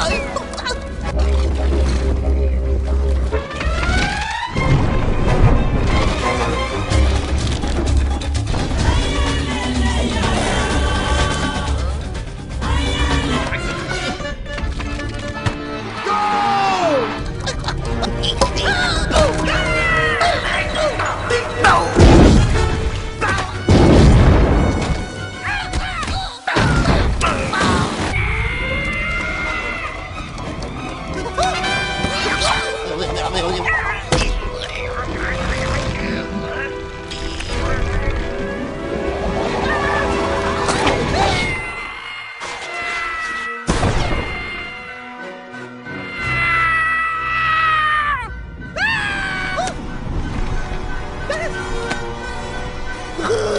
아이고. good.